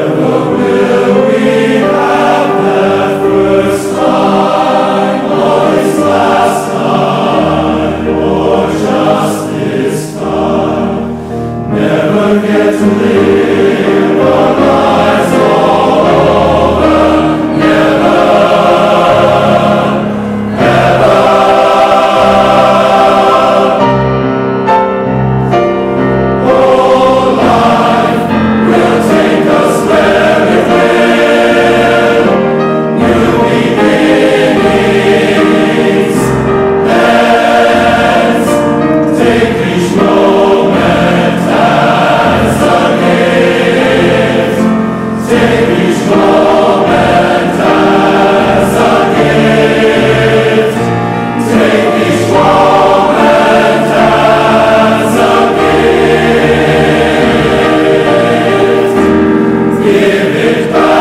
the Lord. libertar.